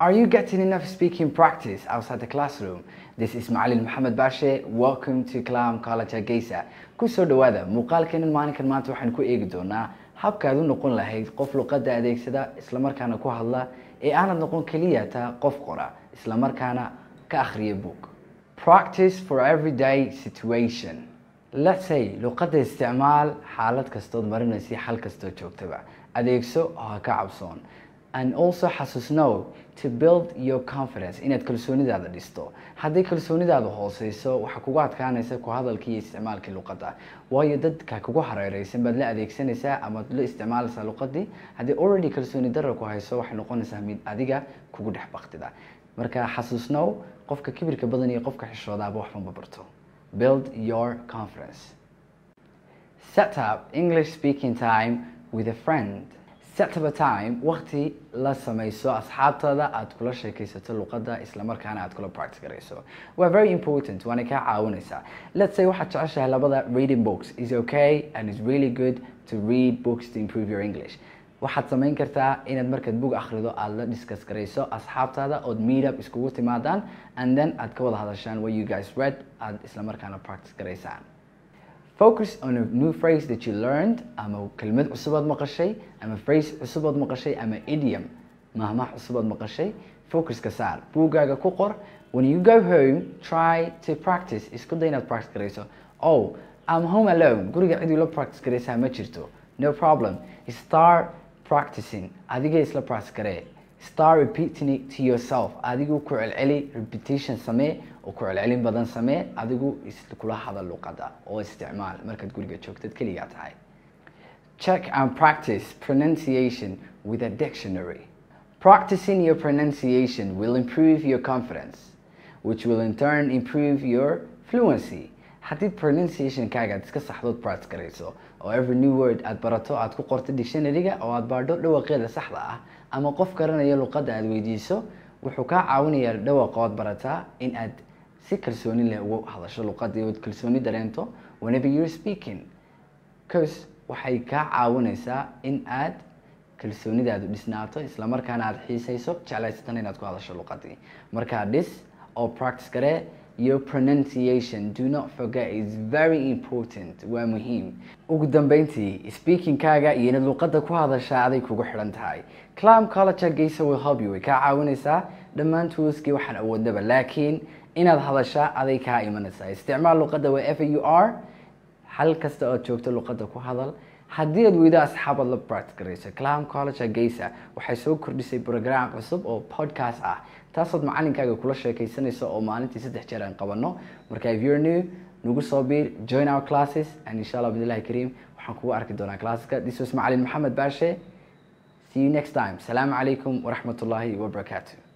Are you getting enough speaking practice outside the classroom? This is Macalin Mohamed Bashe. Welcome to Kalam College Hargeysa. Ku soo dhawaada muuqaalkeenan maalinkan maanta waxaan ku eegi doonaa habka aad u noqon lahayd qof luqadda adeegsada isla markaana ku hadla ee aanad noqon keliya taa qof qora isla markaana ka akhriya book. Practice for everyday situation. Let's say luqadda isticmaal xaalad kastood marinaysa xal kastoo joogtaba. Adeegso oo ha ka cabsoon. And also xasuusnow to build your confidence. Inaad kalsoonidaada dhisto. Haddii kalsoonidaada hooseyso waxaa kugu adkaanaysa ku hadalkii iyo isticmaalkii luqadda. Waayo dadka kugu hareereysan baad la adeegsanaysaa ama la isticmaalaysaa luqadii haddii already kalsooni dara ku hayso waxay noqonaysaa mid adiga kugu dhex baktida. Marka xasuusnow qofka kibirka badan iyo qofka xishoodaaba waxbanba barto. Build your confidence. Set up english speaking time with a friend set up a time waqti la samayso asxaabtada aad kula sheekaysato luqadda isla markaana aad kula practice garayso. Waa very important waana kaa caawinaysaa let's say waxaad jeceshahay labada reading books. Is okay? And it's really good to read books to improve your english. Waxaad samayn kartaa inaad markaad bug akhrido aada la discuss garayso asxaabtaada ood meet up iskugu timaadaan and then aad ka wada hadashaan what you guys read aad isla markaana practice garaysaan focus on a new phrase that you learned. Ama kelmad cusubaad maqashay. Ama phrase cusubaad maqashay. Ama idiom. Mahmah cusubaad maqashay. Focuska saar buugaaga ku qor when you go home try to practice. Isku day inaad practice garayso oh I'm home alone. Guriga cid ula practice garaysaa ma jirto. No problem. Start practicing. Adiga isla practice garee start repeating to yourself. Adigu ku celceli repetition samee oo ku celcelin badan samee adigu kula hadal luqada oo isticmaal markaad guriga joogtad keligaa tahay. Check and practice pronunciation with a dictionary. Practicing your pronunciation will improve your confidence which will in turn improve your fluency. Haddii pronunciationkaaga aad iska saxdood practice garayso oo every new word aad barato aad ku qorto dictionaryga oo aad baadho dhawaqeeda saxda ah ama qof garanaya luqadda aad weydiiso wuxuu kaa caawinayaa dhawaqood barataa in aad si kalsooni leh ugu hadasho luqadii ood kalsooni dareento whenever you're speaking. Cause waxay kaa caawinaysaa in aad kalsoonidaadu dhisnaato isla markaana aad xiisayso jeclaysatan inaad ku hadasho luqadii markaa dhis oo practice garee your pronunciation do not forget is very important waa muhiim ugu dambeyntii speakingkaaga iyo inaad luqadda ku hadashaa aday kugu xidhan tahay. Clam college hargeysa will help you. Way kaa caawinaysaa dhammaan toolskii waxaan awoodnaba laakiin inaad hadashaa aday kaa imanaysaa. Isticmaal luqadda you are hal kasta ood joogto luqadda ku hadal haddii aad weydo asxaabaad la practice garayso clam college hargeysa waxay soo kordhisay program cusub oo podcast ah. Taasood macalinkaaga kula sheekaysanayso oo maalintii saddex jeer aan qabanno marka if you're new nagu soo biir join our classes and insha allah bidnillahi kariim waxaan kugu arki doonaa classka this was macalin maxamed baashe see you next time. Salaamu calaykum waraxmat ullaahi wabarakaatu